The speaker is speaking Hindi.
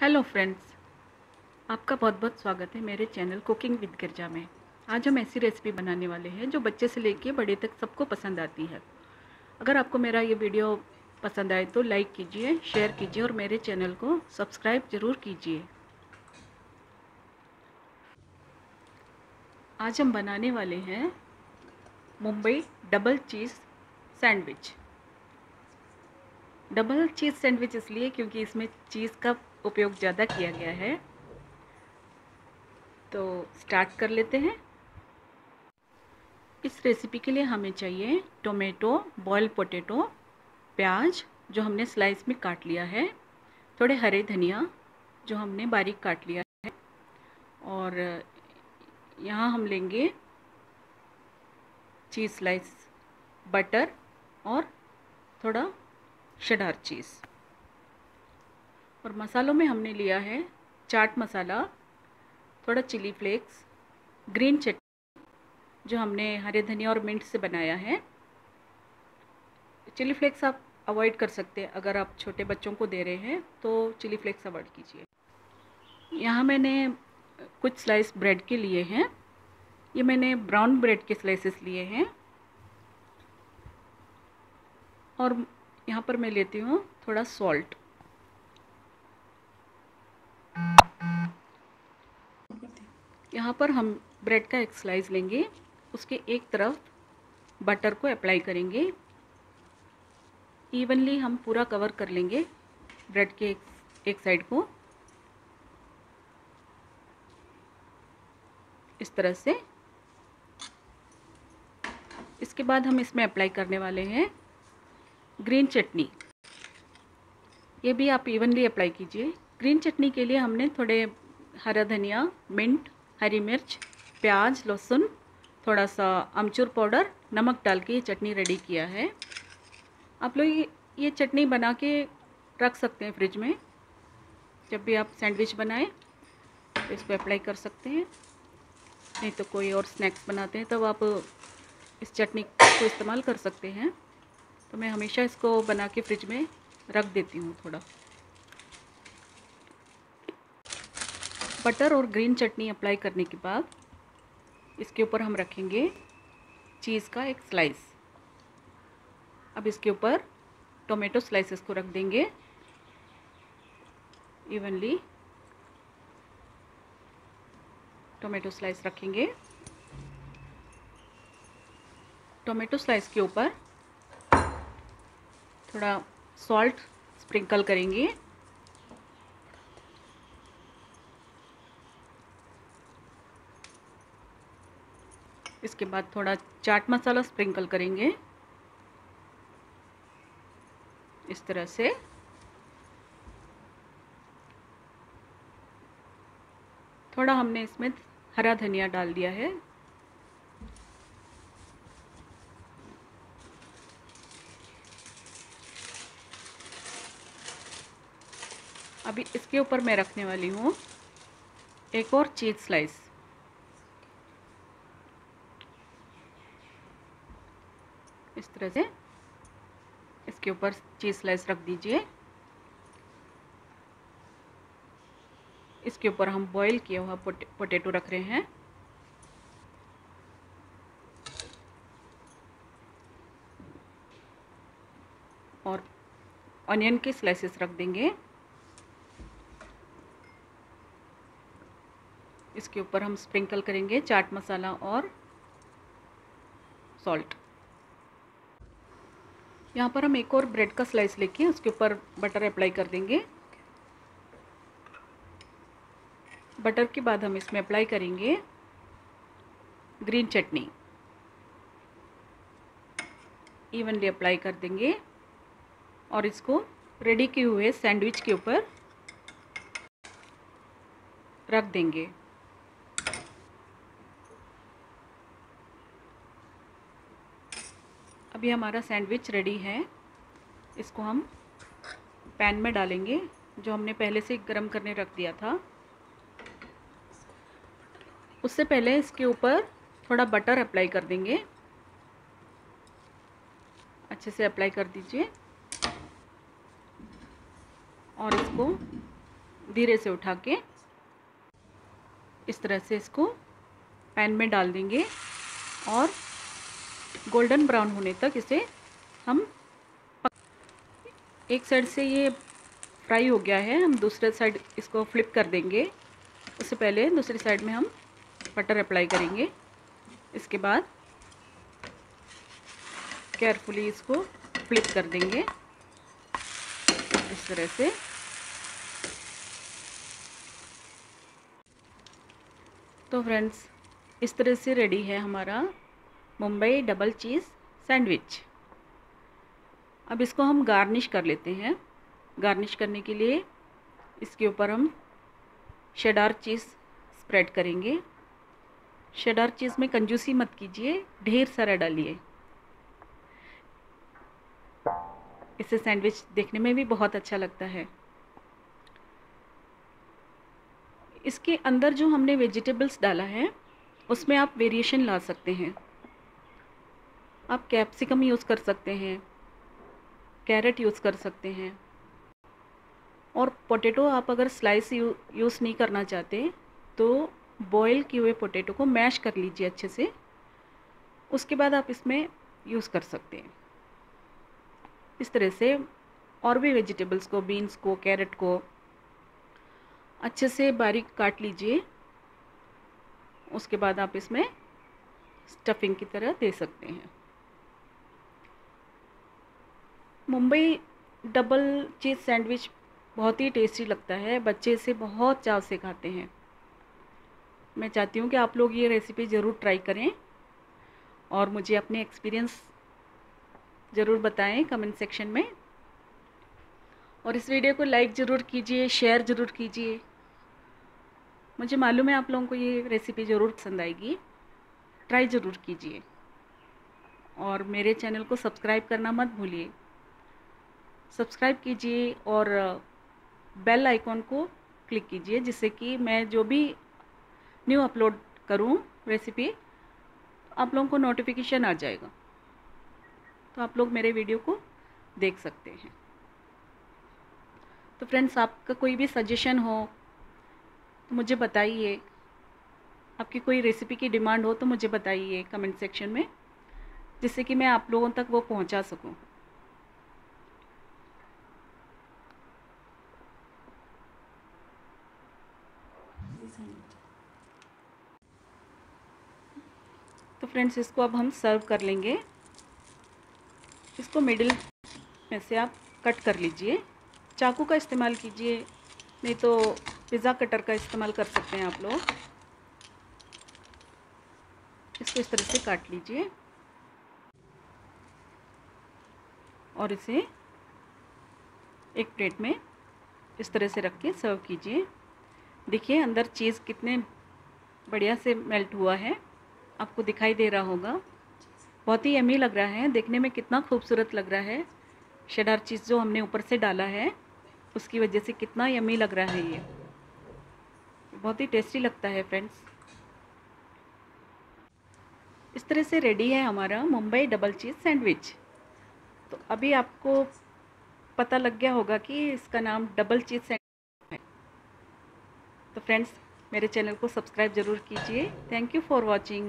हेलो फ्रेंड्स आपका बहुत बहुत स्वागत है मेरे चैनल कुकिंग विद गिरजा में। आज हम ऐसी रेसिपी बनाने वाले हैं जो बच्चे से लेके बड़े तक सबको पसंद आती है। अगर आपको मेरा ये वीडियो पसंद आए तो लाइक कीजिए शेयर कीजिए और मेरे चैनल को सब्सक्राइब ज़रूर कीजिए। आज हम बनाने वाले हैं Mumbai double cheese sandwich double cheese sandwich इसलिए क्योंकि इसमें चीज़ का उपयोग ज़्यादा किया गया है। तो स्टार्ट कर लेते हैं। इस रेसिपी के लिए हमें चाहिए टोमेटो बॉयल पोटैटो प्याज, जो हमने स्लाइस में काट लिया है, थोड़े हरे धनिया, जो हमने बारीक काट लिया है, और यहाँ हम लेंगे चीज़ स्लाइस बटर और थोड़ा शडार चीज़ और मसालों में हमने लिया है चाट मसाला, थोड़ा चिली फ्लेक्स, ग्रीन चटनी, जो हमने हरे धनिया और मिंट से बनाया है। चिली फ्लेक्स आप अवॉइड कर सकते हैं, अगर आप छोटे बच्चों को दे रहे हैं तो चिली फ्लेक्स अवॉइड कीजिए। यहाँ मैंने कुछ स्लाइस ब्रेड के लिए हैं। ये मैंने ब्राउन ब्रेड के स्लाइसेस लिए हैं। और यहाँ पर मैं लेती हूँ थोड़ा सॉल्ट। यहाँ पर हम ब्रेड का एक स्लाइस लेंगे। उसके एक तरफ़ बटर को अप्लाई करेंगे। इवनली हम पूरा कवर कर लेंगे ब्रेड के एक, एक साइड को। इस तरह से। इसके बाद हम इसमें अप्लाई करने वाले हैं ग्रीन चटनी ये भी आप इवनली अप्लाई कीजिए। ग्रीन चटनी के लिए हमने थोड़े हरा धनिया, मिंट, हरी मिर्च, प्याज, लहसुन, थोड़ा सा अमचूर पाउडर, नमक डाल के ये चटनी रेडी किया है। आप लोग ये चटनी बना के रख सकते हैं फ्रिज में। जब भी आप सैंडविच बनाएँ तो इसको अप्लाई कर सकते हैं। नहीं तो कोई और स्नैक्स बनाते हैं, तब आप इस चटनी को इस्तेमाल कर सकते हैं। तो मैं हमेशा इसको बना के फ्रिज में रख देती हूँ थोड़ा। बटर और ग्रीन चटनी अप्लाई करने के बाद इसके ऊपर हम रखेंगे चीज़ का एक स्लाइस अब इसके ऊपर टोमेटो स्लाइसेस को रख देंगे इवनली टोमेटो स्लाइस रखेंगे. टोमेटो स्लाइस के ऊपर थोड़ा सॉल्ट स्प्रिंकल करेंगे. इसके बाद थोड़ा चाट मसाला स्प्रिंकल करेंगे। इस तरह से। थोड़ा हमने इसमें हरा धनिया डाल दिया है। अभी इसके ऊपर मैं रखने वाली हूँ एक और चीज़ स्लाइस। इस तरह से इसके ऊपर चीज़ स्लाइस रख दीजिए। इसके ऊपर हम बॉईल किया हुआ पोटे, पोटैटो रख रहे हैं। और ऑनियन के स्लाइसेस रख देंगे। इसके ऊपर हम स्प्रिंकल करेंगे चाट मसाला और सॉल्ट यहाँ पर हम एक और ब्रेड का स्लाइस लेके उसके ऊपर बटर अप्लाई कर देंगे। बटर के बाद हम इसमें अप्लाई करेंगे ग्रीन चटनी इवनली अप्लाई कर देंगे और इसको रेडी किए हुए सैंडविच के ऊपर रख देंगे। अभी हमारा सैंडविच रेडी है। इसको हम पैन में डालेंगे, जो हमने पहले से गर्म करने रख दिया था। उससे पहले इसके ऊपर थोड़ा बटर अप्लाई कर देंगे। अच्छे से अप्लाई कर दीजिए। और इसको धीरे से उठा के इस तरह से इसको पैन में डाल देंगे। और गोल्डन ब्राउन होने तक इसे हम एक साइड से ये फ्राई हो गया है। हम दूसरे साइड इसको फ्लिप कर देंगे। उससे पहले दूसरी साइड में हम बटर अप्लाई करेंगे। इसके बाद केयरफुली इसको फ्लिप कर देंगे। इस तरह से। तो फ्रेंड्स, इस तरह से रेडी है हमारा मुंबई डबल चीज़ सैंडविच। अब इसको हम गार्निश कर लेते हैं। गार्निश करने के लिए इसके ऊपर हम शेडार चीज़ स्प्रेड करेंगे। शेडार चीज़ में कंजूसी मत कीजिए, ढेर सारा डालिए। इससे सैंडविच देखने में भी बहुत अच्छा लगता है। इसके अंदर जो हमने वेजिटेबल्स डाला है, उसमें आप वेरिएशन ला सकते हैं। आप कैप्सिकम यूज़ कर सकते हैं कैरेट यूज़ कर सकते हैं। और पोटैटो आप अगर स्लाइस यूज़ नहीं करना चाहते तो बॉईल किए हुए पोटैटो को मैश कर लीजिए अच्छे से। उसके बाद आप इसमें यूज़ कर सकते हैं। इस तरह से और भी वेजिटेबल्स को बीन्स को कैरेट को अच्छे से बारीक काट लीजिए। उसके बाद आप इसमें स्टफिंग की तरह दे सकते हैं। मुंबई डबल चीज़ सैंडविच बहुत ही टेस्टी लगता है, बच्चे इसे बहुत चाव से खाते हैं। मैं चाहती हूँ कि आप लोग ये रेसिपी ज़रूर ट्राई करें और मुझे अपने एक्सपीरियंस ज़रूर बताएँ कमेंट सेक्शन में। और इस वीडियो को लाइक ज़रूर कीजिए, शेयर ज़रूर कीजिए। मुझे मालूम है आप लोगों को ये रेसिपी ज़रूर पसंद आएगी। ट्राई ज़रूर कीजिए। और मेरे चैनल को सब्सक्राइब करना मत भूलिए। सब्सक्राइब कीजिए और बेल आइकॉन को क्लिक कीजिए, जिससे कि मैं जो भी न्यू अपलोड करूँ रेसिपी, आप लोगों को नोटिफिकेशन आ जाएगा। तो आप लोग मेरे वीडियो को देख सकते हैं। तो फ्रेंड्स, आपका कोई भी सजेशन हो तो मुझे बताइए। आपकी कोई रेसिपी की डिमांड हो तो मुझे बताइए कमेंट सेक्शन में, जिससे कि मैं आप लोगों तक वो पहुँचा सकूँ। तो फ्रेंड्स, इसको अब हम सर्व कर लेंगे। इसको मिडिल में से आप कट कर लीजिए। चाकू का इस्तेमाल कीजिए, नहीं तो पिज़्ज़ा कटर का इस्तेमाल कर सकते हैं आप लोग। इसको इस तरह से काट लीजिए। और इसे एक प्लेट में इस तरह से रख के सर्व कीजिए। देखिए, अंदर चीज़ कितने बढ़िया से मेल्ट हुआ है। आपको दिखाई दे रहा होगा। बहुत ही यमी लग रहा है। देखने में कितना खूबसूरत लग रहा है। शेडार चीज़ जो हमने ऊपर से डाला है, उसकी वजह से कितना यमी लग रहा है ये। बहुत ही टेस्टी लगता है फ्रेंड्स इस तरह से रेडी है हमारा मुंबई डबल चीज़ सैंडविच तो अभी आपको पता लग गया होगा कि इसका नाम डबल चीज़ फ्रेंड्स मेरे चैनल को सब्सक्राइब ज़रूर कीजिए। Thank you for watching